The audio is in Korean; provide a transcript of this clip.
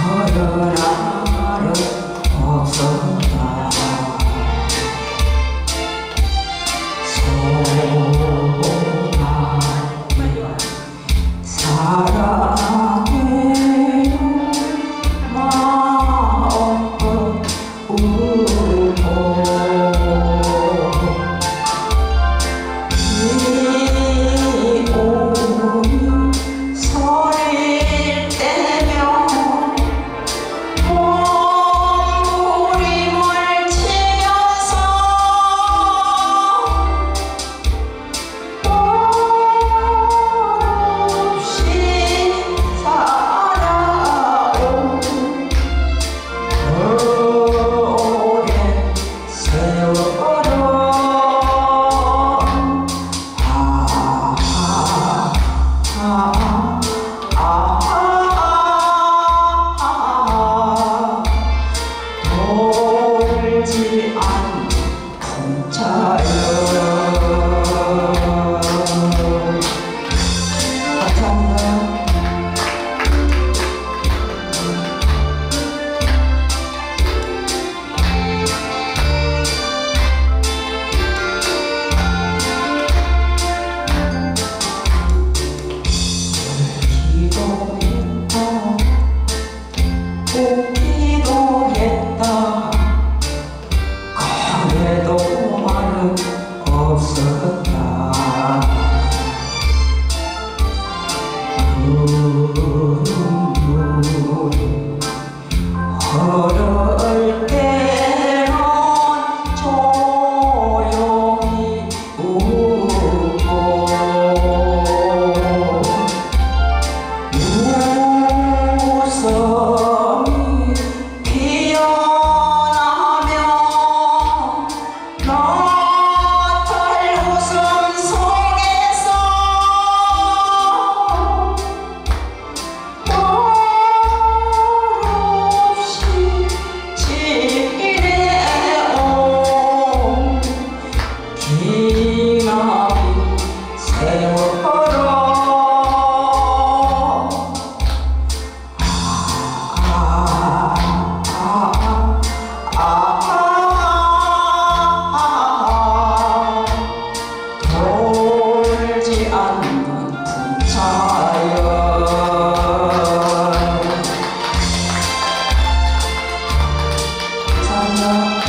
거절하는 없었다 사랑 감사합니다.